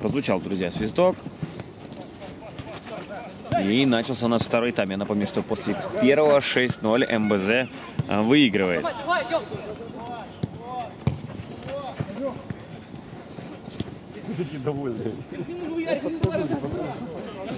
Прозвучал, друзья, свисток. И начался наш второй тайм. Я напомню, что после первого 6-0 МБЗ а, выигрывает. Контролює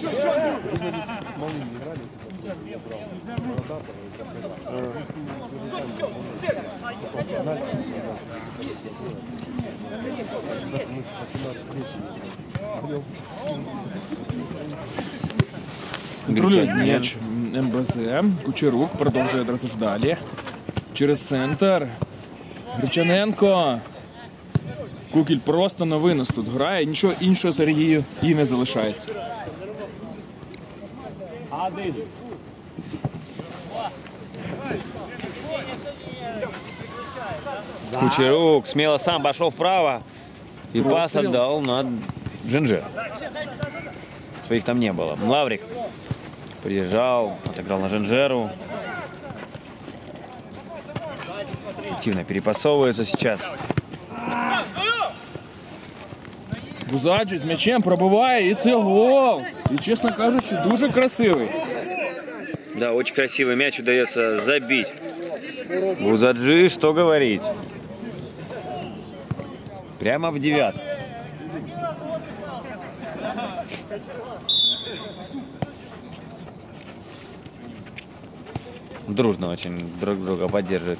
Гречан- м'яч МБЗ. Кучерук продовжує одразу ж далі. Через центр. Гречаненко. Кукіль просто на винос тут грає. Нічого іншого Сергію і не залишається. Кучерук смело сам пошел вправо. И пас Прострел. отдал на Джинджер. Своих там не было. Лаврик придержал, отыграл на Джинджеру. Активно перепасовывается сейчас. Бузаджі з м'ячем пробиває і це гол. І, чесно кажучи, дуже красивий. Да, очень красивый мяч удается забить. Бузаджи, что говорить. Прямо в девятку. Дружно очень друг друга поддерживает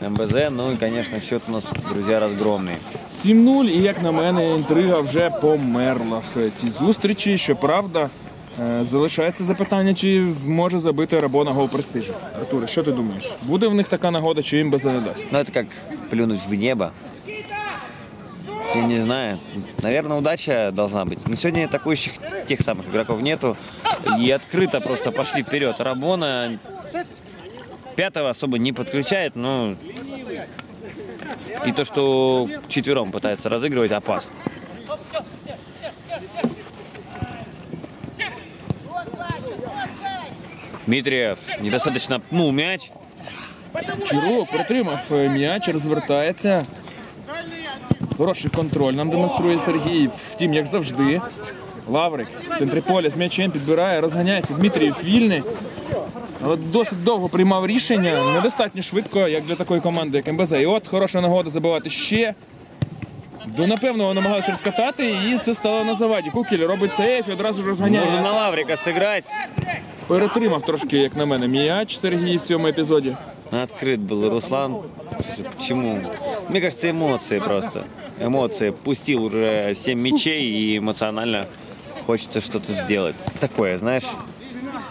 МБЗ. Ну и, конечно, счет у нас, друзья, разгромный. 7-0, і як на мене, інтрига вже померла в цій зустрічі. Щоправда, е, залишається запитання, чи зможе забити Рабона гол престижу. Артуре, що ти думаєш? Буде в них така нагода, чи їм без не дасть? Ну, это как плюнуть в небо. Я не знаю. Наверное, удача должна быть. Но сегодня атакующих тех самых игроков нету. И открыто просто пошли вперед. Рабона пятого особо не подключает, но и то, что четвером пытается разыгрывать, опасно. Дмитриев недостаточно пнул мяч. Чирук притримав е, м'яч, розвертається. Хороший контроль нам демонструє Сергій. Втім, як завжди. Лаврик в центрі поля з м'ячем підбирає, розганяється. Дмитрієв вільний. Але досить довго приймав рішення. Недостатньо швидко, як для такої команди, як МБЗ. І от хороша нагода забивати ще. До напевно намагалися розкатати, і це стало на заваді. Кукіль робить сейф і одразу ж розганяє. Нужно на Лаврика сыграть. Перетримав трошки, як на мене, м'яч Сергій в цьому епізоді. Открыт был Руслан. Почему? Мне кажется, эмоции просто. Эмоции. Пустил уже 7 мячей и эмоционально хочется что-то сделать. Такое, знаешь,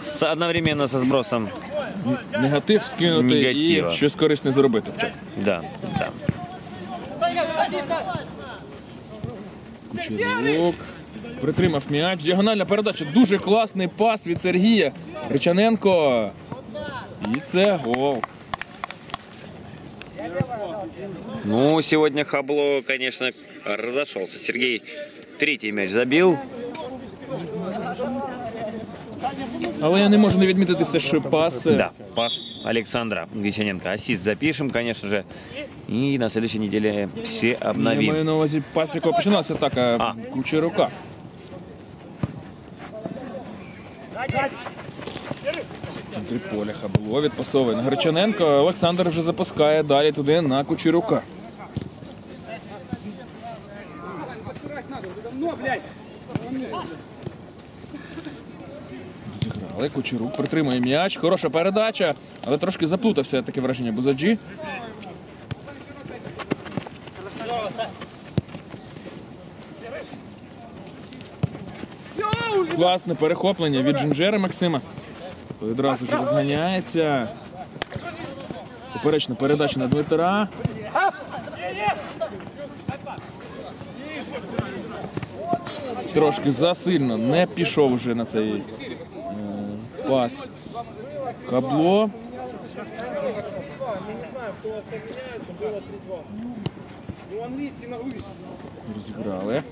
с, одновременно со сбросом. Негатив скинути Негатива. і щось корисне зробити вчора. Да, да. Кучерук. Притримав м'яч. Діагональна передача. Дуже класний пас від Сергія. Речаненко. І це гол. Ну, сегодня Хабло, конечно, разошелся. Сергей третий мяч забил. Але я не можу не відмітити все, що пас. Да, пас Александра Гречаненко. Ассист запишем, конечно же. И на следующей неделе все Я обновим. маю на увазі пас, якого починалася атака А. Кучерука. В центрі поля Хабло відпасовує на Гречаненко. Олександр вже запускає далі туди на Кучерука. Зіграли. Кучерук притримує м'яч. Хороша передача, але трошки заплутався таке враження Бузаджі. Класне перехоплення від Джинджера Максима. Той одразу ж розганяється. Поперечна передача на Дмитра. Трошки засильно не пішов вже на цей е, пас. Кабло. Розіграли.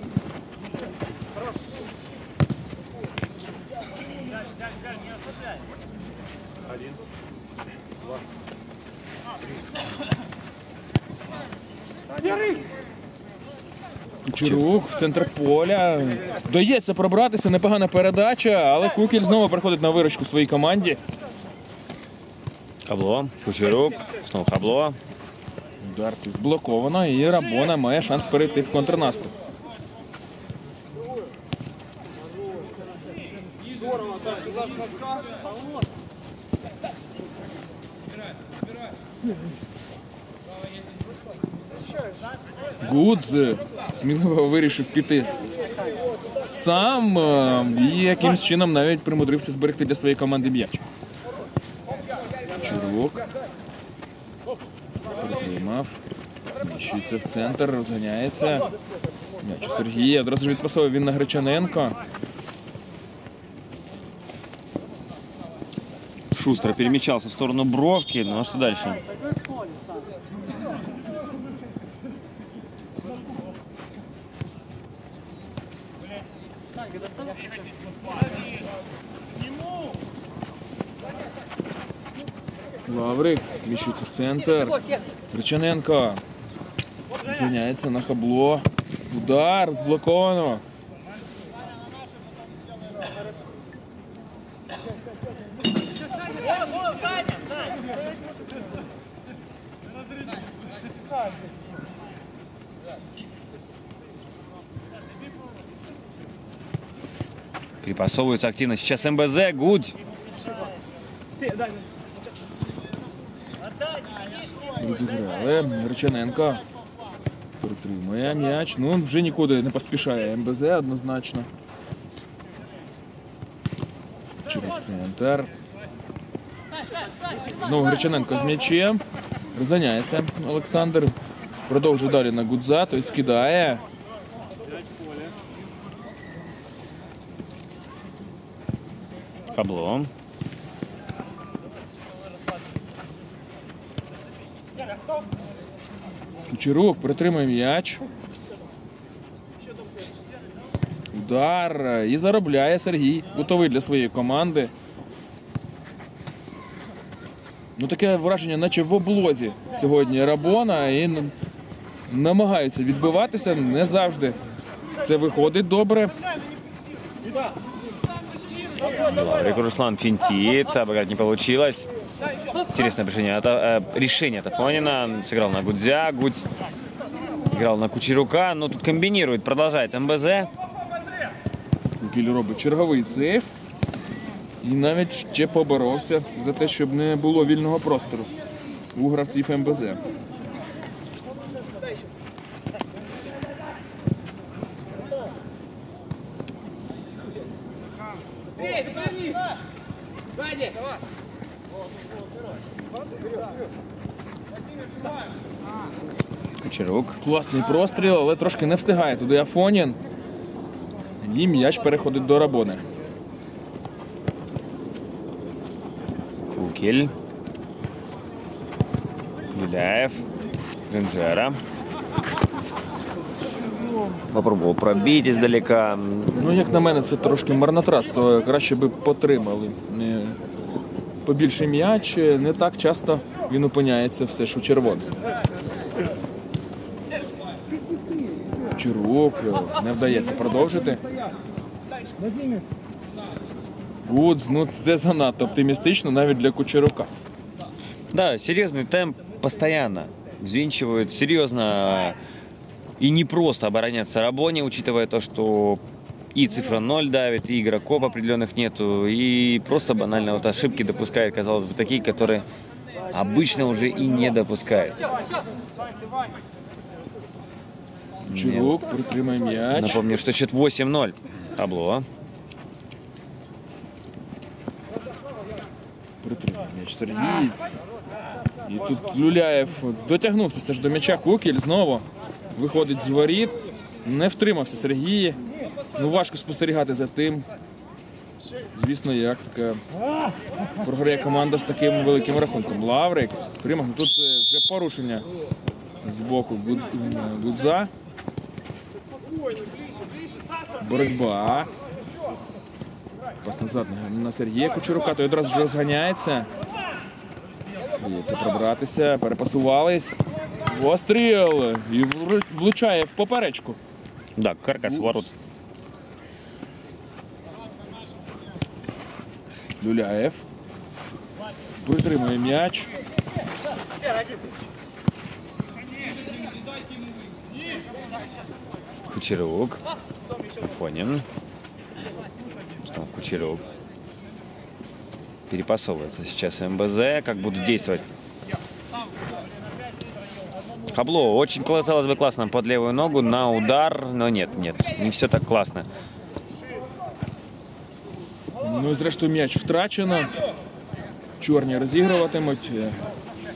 Кучерук в центр поля. Дається пробратися, непогана передача, але Кукіль знову приходить на виручку своїй команді. Хабло, Кучерук, снова Хабло. Удар це зблоковано, і Рабона має шанс перейти в контрнаступ. Гудз сміливо вирішив піти сам е, і якимсь чином навіть примудрився зберегти для своєї команди м'яч. Чурок. Притримав. Зміщується в центр, розганяється. М'яч у Сергія. Одразу ж відпасовує він на Гречаненко. Шустро перемещался в сторону Бровки. Ну а что дальше? Лаврик зміщується в центр. Гречаненко. Зганяється на хабло. Удар зблоковано. Припасовывается активно. Сейчас МБЗ, Гудь. Розіграли. Гречаненко. Притримує м'яч. Ну, вже нікуди не поспішає МБЗ однозначно. Через центр. Знову Гречаненко з м'ячем. Розганяється Олександр. Продовжує далі на Гудза, той скидає. Хабло. Кучерук притримує м'яч. Удар. І заробляє Сергій. Готовий для своєї команди. Ну, таке враження, наче в облозі сьогодні Рабона і н- намагаються відбиватися. Не завжди це виходить добре. Лаврик Руслан финтит, обыграть не получилось. Интересное решение. Это, э, решение Тафонина. Он сыграл на Гудзя, Гудь играл на Кучерука. Но тут комбинирует, продолжает МБЗ. Кукіль робить черговий сейф. І навіть ще поборовся за те, щоб не було вільного простору у гравців МБЗ. Кучерук. Класний простріл, але трошки не встигає туди Афонін. І м'яч переходить до Рабони. Кукель. Юляев. Ренджера. Попробовал пробить издалека. Ну, як на мене, це трошки марнотратство. Краще би потримали. Побільше м'яч, не так часто він опиняється все ж у червоних. Чирук не вдається продовжити. Гудз, ну це занадто оптимістично навіть для Кучерука. Да, серьезный темп постоянно. Взвинчивают серьезно и не просто обороняться Рабоне, учитывая то, что и цифра 0 давит, и игроков определенных нету, и просто банально вот ошибки допускает, казалось бы, такие, которые обычно уже и не допускает. Кучерук притримає м'яч. Напомню, что счет 8-0. Табло. Притримав Сергій. І тут Люляєв дотягнувся все ж до м'яча. Кукіль знову виходить з воріт. Не втримався Сергій. Ну, важко спостерігати за тим. Звісно, як е, програє команда з таким великим рахунком. Лаврик тримав. Ну, Тут е, вже порушення з боку Гуд- Гудза. Боротьба. Пас назад на- Сергія Кучерука, той одразу ж розганяється. Вдається пробратися, перепасувались. Постріл! І влучає в поперечку. Да, каркас ворот. Люляєв. Притримує м'яч. Кучерок. Афонин. Что, Кучерок. Перепасовывается сейчас МБЗ. Как будут действовать? Хабло очень, казалось бы, классно под левую ногу на удар, но нет, нет, не все так классно. Ну і зрештою м'яч втрачено. Чорні розігруватимуть. Е,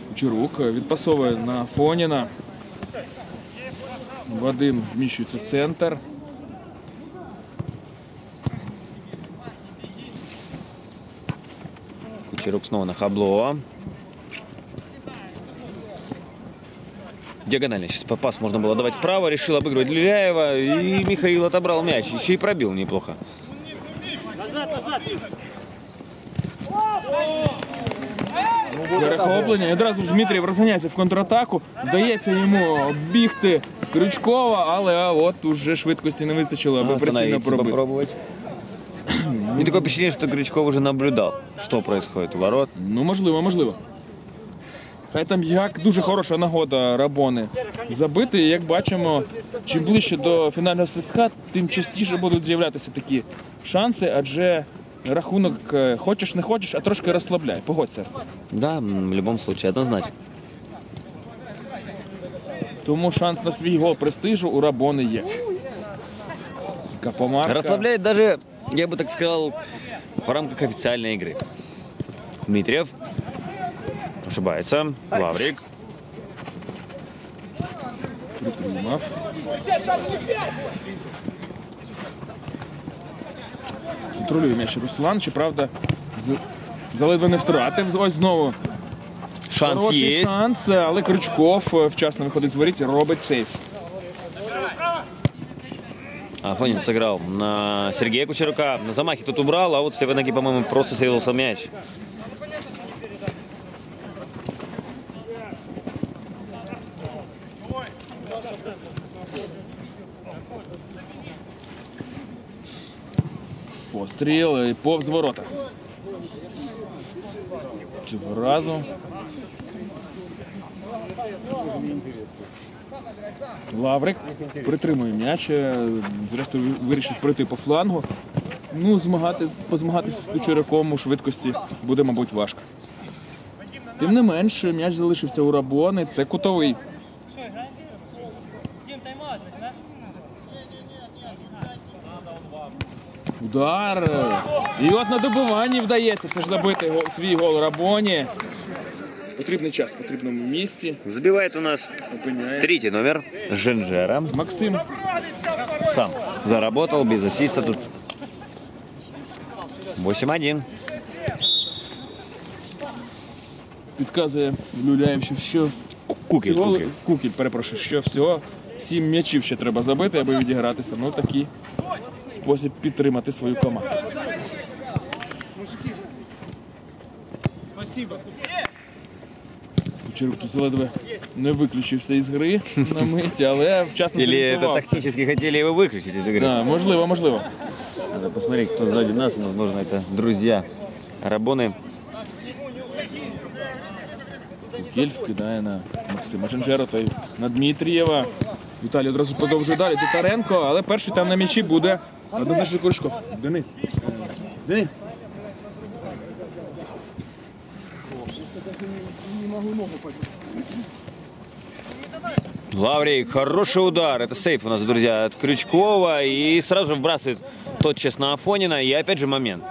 Кучерук відпасовує на Фоніна. Вадим зміщується в центр. Кучерок снова на Хабло. Диагонально сейчас попас можно было давать вправо, решил обыгрывать Люляева, и Михаил отобрал мяч, еще и пробил неплохо. Перехоплення. І одразу ж Дмитрієв розганяється в контратаку. Вдається йому оббігти Крючкова, але а от уже швидкості не вистачило, аби прицільно Остановиться, пробити. И такое впечатление, что Крючков уже наблюдал, что происходит у ворот. Ну, можливо, можливо. Хай там як дуже хороша нагода Рабони забити. І як бачимо, чим ближче до фінального свистка, тим частіше будуть з'являтися такі шанси, адже рахунок е, хочеш не хочеш, а трошки розслабляє. Погодься. Артем. Да, в любом случае, однозначно. Тому шанс на свій гол престижу у Рабони є. Капомарка. Расслабляет даже, я бы так сказал, в рамках официальной игры. Дмитриев. Ошибается. Лаврик. Притримав. Контролює м'яч Руслан, щоправда, з... заледве не втратив. Ось знову Шанс хороший есть. шанс, але Крючков е, вчасно виходить з воріт і робить сейф. Афонин сыграл на Сергея Кучерука. На замахе тут убрал, а вот с левой ноги, по-моему, просто срезался мяч. Постріл і повз ворота. Цього разу. Лаврик притримує м'яч, е, зрештою вирішить пройти по флангу. Ну, змагати, позмагатися з Кучеряком у швидкості буде, мабуть, важко. Тим не менш, м'яч залишився у Рабони. Це кутовий. Удар. І от на добиванні вдається все ж забити свій гол Рабоні. Потрібний час в потрібному місці. Забивает у нас Опиняє. третий номер Женжера. Максим Сам заработал без ассиста тут. 8-1. підказує Люляєв, що що Кукель, всього, кукель. Кукіль, перепрошую, що всього сім м'ячів ще треба забити, аби відігратися. Ну такий спосіб підтримати свою команду. Кучерук тут ледве не виключився із гри на мить, але вчасно Или это зорієнтувався. тактически хотели его выключить из игры? Да, можливо, можливо. Надо посмотреть, кто сзади нас. Возможно, это друзья Рабоны. Кіль вкидає на Максима Женжера, той на Дмитрієва. Віталій одразу продовжує далі. Титаренко, але перший там на м'ячі буде однозначно Куршков. Денис. Денис. Лаврик, хороший удар. Это сейф у нас, друзья, от Крючкова. И сразу же вбрасывает тотчас на Афонина. И опять же момент.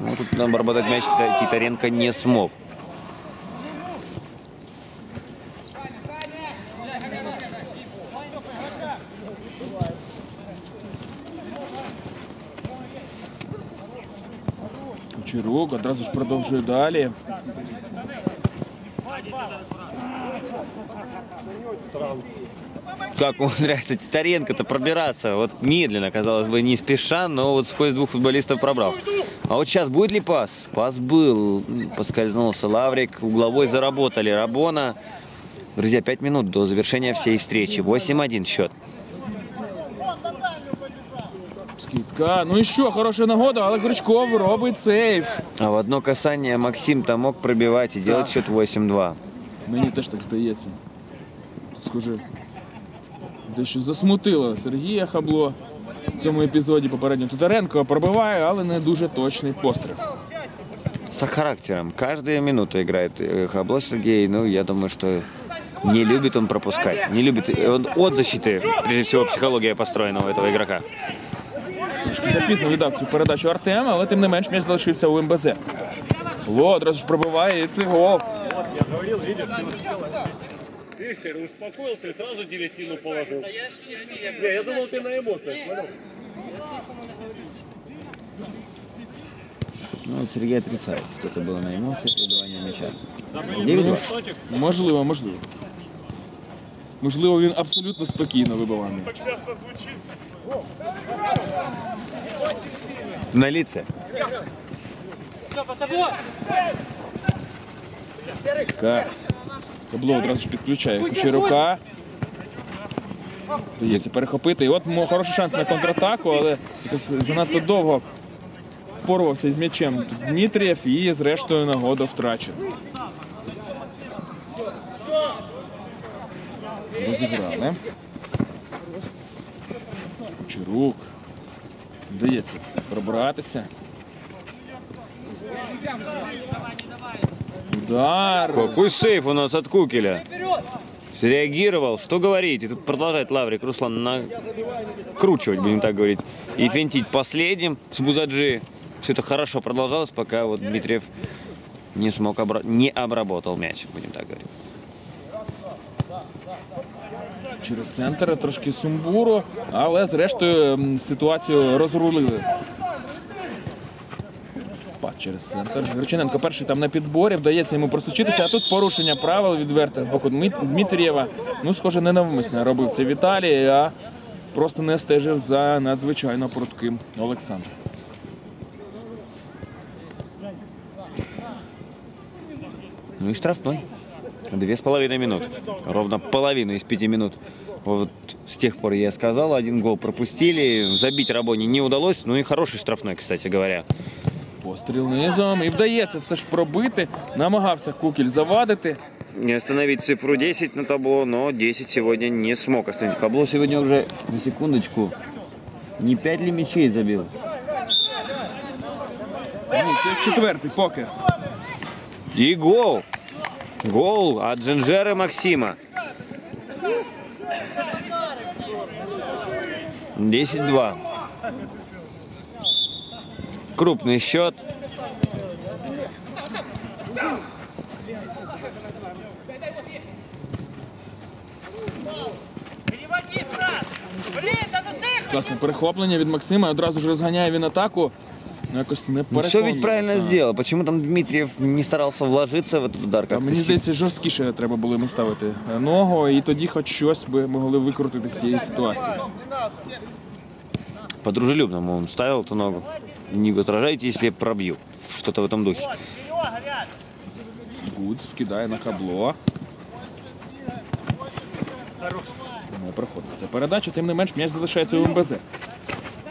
Ну, тут нам обработать мяч Тита- Титаренко не смог. Кучерук одразу ж продовжує далі. Как умудряется Титаренко-то пробираться. Вот медленно, казалось бы, не спеша, но вот сквозь двух футболистов пробрал. А вот сейчас будет ли пас? Пас был. Подскользнулся Лаврик. Угловой заработали. Рабона. Друзья, 5 минут до завершения всей встречи. 8-1 счет. Скидка. Ну і що, хороша нагода, але Крючков робить сейф. А в одно касание Максим там мог пробивать и делать счет 8-2. Мені теж так здається. Тут схоже, дещо засмутило Сергія Хабло в цьому епізоді попередньо. Тодоренко пробиває, але не дуже точний постріл. Со характером. Каждая минута играет э, Хабло Сергей. Ну, я думаю, что не любит он пропускать. Не любит. э, Он от защиты, прежде всего, психология построена у этого игрока. Трошки запізно віддав цю передачу Артем, але тим не менш м'яч залишився у МБЗ. Ло одразу ж пробиває і це гол. Виктор успокоился и сразу девятину положил. Не, я думал, ты на эмоциях. понял? Ну, вот Сергей отрицает, что это было на эмоциях выбивания мяча. 9 Можливо, можливо. Можливо, він абсолютно спокійно вибивав м'яч. На лице. Ка- Кабло одразу ж підключає Кучерука. Дається перехопити. І от хороший шанс на контратаку, але занадто довго впорувався із м'ячем Дмитрієв і зрештою нагода втрачена. Розіграли. Кучерук. Вдається пробиратися. Удар. Какой сейф у нас от Кукеля. Среагировал. Что говорить? И тут продолжает Лаврик Руслан накручивать, будем так говорить. И финтить последним с Бузаджи. Все это хорошо продолжалось, пока вот Дмитриев не смог обра- не обработал мяч, будем так говорить. Через центр, трошки сумбуру, але зрештою ситуацію розрулили. Пас через центр. Гречененко перший там на підборі, вдається йому просочитися, а тут порушення правил відверте з боку Дмитрієва. Ну, схоже, не навмисно робив це Віталій, а просто не стежив за надзвичайно прутким Олександром. Ну и штрафной. Две с половиной минут. Ровно половину из пяти минут. Вот с тех пор я сказал, один гол пропустили. Забить Рабоне не удалось. Ну и хороший штрафной, кстати говоря. Постріл низом і вдається все ж пробити. Намагався Кукіль завадити. Не остановить цифру 10 на табло, но 10 сегодня не смог остановить. Хабло сегодня уже, на секундочку, не 5 ли мячей забил? Ні, це четвертий покер. И гол! Гол от Джинжера Максима. 10-2. Крупный счет. Класне перехоплення від Максима. Одразу ж розганяє він атаку. Ну, Якось не Ну, все переконує. ведь правильно Так. сделал. Почему там Дмитриев не старался вложиться в этот удар? А Как мені здається, жорсткіше треба було йому ставити ногу, і тоді хоч щось би могли викрутити з цієї ситуації. по-дружелюбному он ставил эту ногу. Не возражайте, если я пробью. Что-то в этом духе. Гуд скидає на хабло. Не проходить ця передача, тим не менш м'яч залишається у МБЗ.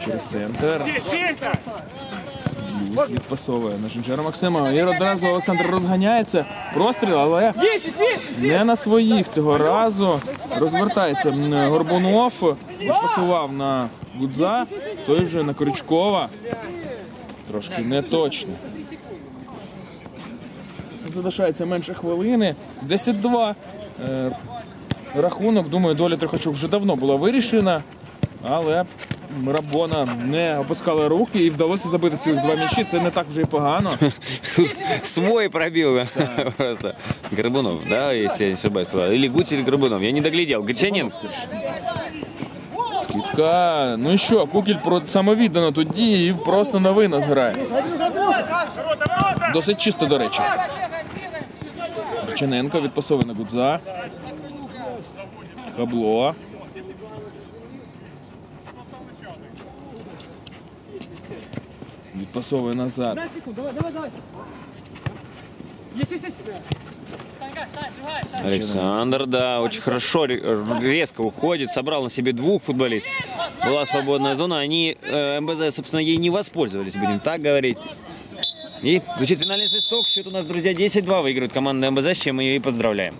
Через центр. Люс Відпасовує на Жінжера Максима. І одразу Олександр розганяється. Простріл, але не на своїх цього разу. Розвертається Горбунов. Відпасував на Гудза. Той вже на Крючкова. Трошки не точно. Залишається менше хвилини. 10-2. Е, рахунок, думаю, доля Трихачук вже давно була вирішена, але Рабона не опускала руки і вдалося забити цих два м'ячі. Це не так вже і погано. Тут свой пробил просто. Горбунов, да, если я не ошибаюсь. Или Гуц, или Горбунов. Я не доглядел. Гречанин. Скидка. Ну і що, Кукіль самовіддано тут діє і просто на винос грає. Досить чисто, до речі. Рчененко відпасовує на Гудза. Хабло. Відпасовує назад. секунду, давай, давай, давай. Есть, есть, есть. Александр, да, очень хорошо, ре- резко уходит, собрал на себе двух футболистов. Была свободная зона, они, э, МБЗ, собственно, ей не воспользовались, будем так говорить. И звучит финальный свисток, счет у нас, друзья, 10-2 выигрывает команда МБЗ, с чем мы ее и поздравляем.